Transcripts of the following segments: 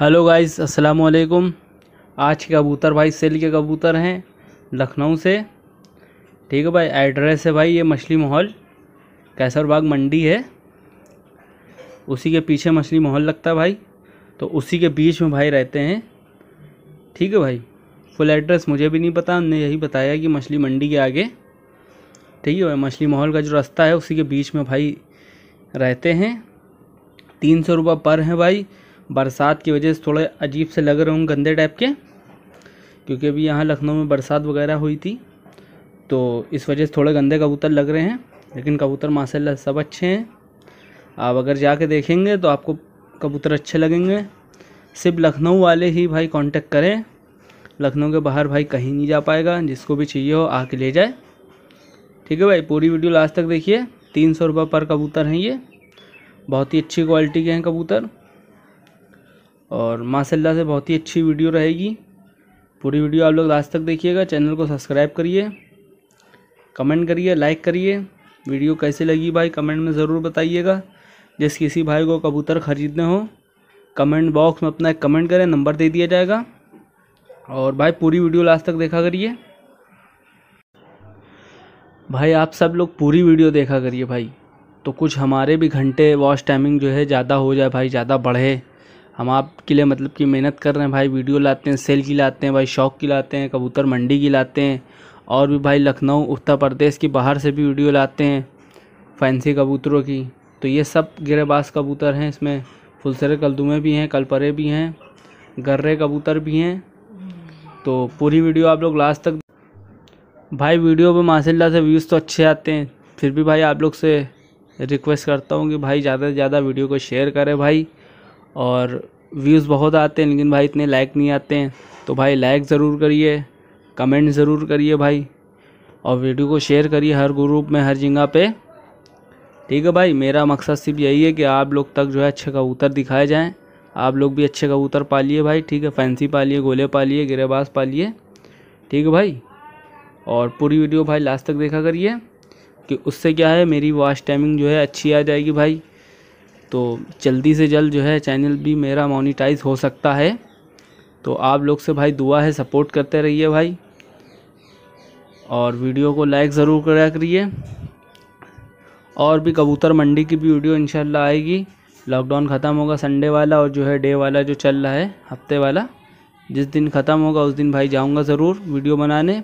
Hello guys अस्सलाम वालेकुम आज के कबूतर भाई सेल के कबूतर हैं लखनऊ से। ठीक है भाई, एड्रेस है भाई ये मछली महल, कैसर बाग मंडी है। उसी के पीछे मछली महल लगता है भाई तो उसी के बीच में भाई रहते हैं। ठीक है भाई, फुल एड्रेस मुझे भी नहीं पता, हमने यही बताया कि मछली मंडी के आगे। ठीक है भाई, मछली महल का जो रास्ता है, उसी के बीच में भाई रहते हैं। तीन सौ रुपये पर है भाई बरसात की वजह से थोड़े अजीब से लग रहे होंगे गंदे टाइप के, क्योंकि अभी यहाँ लखनऊ में बरसात वगैरह हुई थी तो इस वजह से थोड़े गंदे कबूतर लग रहे हैं, लेकिन कबूतर माशाल्लाह सब अच्छे हैं। आप अगर जाके देखेंगे तो आपको कबूतर अच्छे लगेंगे। सिर्फ़ लखनऊ वाले ही भाई कांटेक्ट करें। लखनऊ के बाहर भाई कहीं नहीं जा पाएगा, जिसको भी चाहिए हो आके ले जाए। ठीक है भाई, पूरी वीडियो लास्ट तक देखिए। तीन सौ रुपये पर कबूतर हैं ये। बहुत ही अच्छी क्वालिटी के हैं कबूतर। और माशाल्लाह से बहुत ही अच्छी वीडियो रहेगी। पूरी वीडियो आप लोग लास्ट तक देखिएगा। चैनल को सब्सक्राइब करिए, कमेंट करिए, लाइक करिए। वीडियो कैसे लगी भाई, कमेंट में ज़रूर बताइएगा। जिस किसी भाई को कबूतर ख़रीदने हो, कमेंट बॉक्स में अपना एक कमेंट करें, नंबर दे दिया जाएगा। और भाई, पूरी वीडियो लास्ट तक देखा करिए। भाई, आप सब लोग पूरी वीडियो देखा करिए भाई। तो कुछ हमारे भी घंटे वॉच टाइमिंग जो है, ज़्यादा हो जाए भाई, ज़्यादा बढ़े। हम आपके लिए मतलब कि मेहनत कर रहे हैं भाई, वीडियो लाते हैं, सेल की लाते हैं, भाई, शौक की लाते हैं, कबूतर मंडी की लाते हैं, और भी भाई, लखनऊ, उत्तर प्रदेश की बाहर से भी वीडियो लाते हैं, फैंसी कबूतरों की। तो ये सब गिरेबाज कबूतर हैं इसमें, फुलसरे कलदुमे भी हैं, कलपरे भी हैं, गर्रे कबूतर भी हैं। तो पूरी वीडियो आप लोग लास्ट तक भाई, वीडियो पे माशाल्लाह से व्यूज़ तो अच्छे आते हैं, फिर भी भाई आप लोग से रिक्वेस्ट करता हूँ कि भाई, ज़्यादा से ज़्यादा वीडियो को शेयर करें भाई। और व्यूज़ बहुत आते हैं, लेकिन भाई इतने लाइक नहीं आते हैं। तो भाई लाइक ज़रूर करिए कमेंट ज़रूर करिए भाई, और वीडियो को शेयर करिए हर ग्रुप में, हर जगह पे। ठीक है भाई, मेरा मकसद सिर्फ़ यही है कि आप लोग तक जो है अच्छे कबूतर दिखाए जाएँ। आप लोग भी अच्छे कबूतर पालिए भाई, ठीक है? फैंसी पालिए, गोले पालिए गिरेबाज पालिए। ठीक है भाई? और पूरी वीडियो भाई लास्ट तक देखा करिए, कि उससे क्या है, मेरी वॉच टाइमिंग जो है अच्छी आ जाएगी भाई। तो जल्दी से जल्द जो है चैनल भी मेरा मोनिटाइज हो सकता है। तो आप लोग से भाई दुआ है सपोर्ट करते रहिए भाई। और वीडियो को लाइक ज़रूर करा करिए। और भी कबूतर मंडी की भी वीडियो इंशाल्लाह आएगी। लॉकडाउन ख़त्म होगा संडे वाला और जो है डे वाला जो चल रहा है, हफ़्ते वाला। जिस दिन ख़त्म होगा उस दिन भाई जाऊँगा ज़रूर वीडियो बनाने।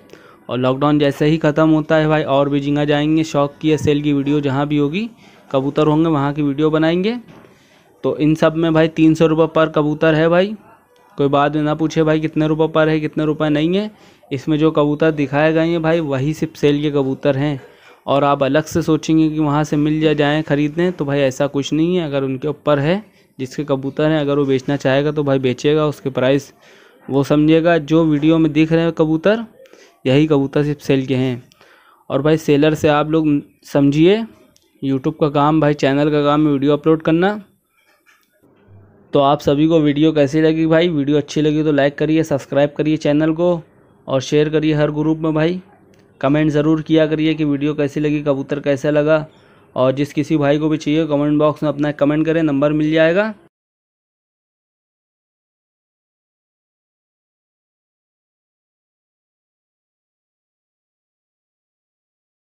और लॉकडाउन जैसे ही ख़त्म होता है भाई, और भी जिंगा जाएँगे। शौक की या सेल की वीडियो जहाँ भी होगी कबूतर होंगे, वहाँ की वीडियो बनाएँगे। तो इन सब में भाई तीन सौ रुपये पर कबूतर है भाई। कोई बाद में ना पूछे भाई कितने रुपये पर है, कितने रुपये नहीं है। इसमें जो कबूतर दिखाए गए हैं भाई, वही सिर्फ़ सेल के कबूतर हैं। और आप अलग से सोचेंगे कि वहाँ से मिल जा, जाएँ ख़रीदने तो भाई ऐसा कुछ नहीं है। अगर उनके ऊपर है, जिसके कबूतर हैं, अगर वो बेचना चाहेगा तो भाई बेचेगा, उसके प्राइस वो समझेगा, जो वीडियो में दिख रहे हैं कबूतर, यही कबूतर सिर्फ़ सेल के हैं। और भाई सेलर से आप लोग समझिए यूट्यूब का काम, भाई चैनल का काम वीडियो अपलोड करना। तो आप सभी को वीडियो कैसी लगी भाई? वीडियो अच्छी लगी तो लाइक करिए सब्सक्राइब करिए चैनल को और शेयर करिए हर ग्रुप में भाई। कमेंट ज़रूर किया करिए कि वीडियो कैसी लगी, कबूतर कैसा लगा। और जिस किसी भाई को भी चाहिए कमेंट बॉक्स में अपना कमेंट करें नंबर मिल जाएगा।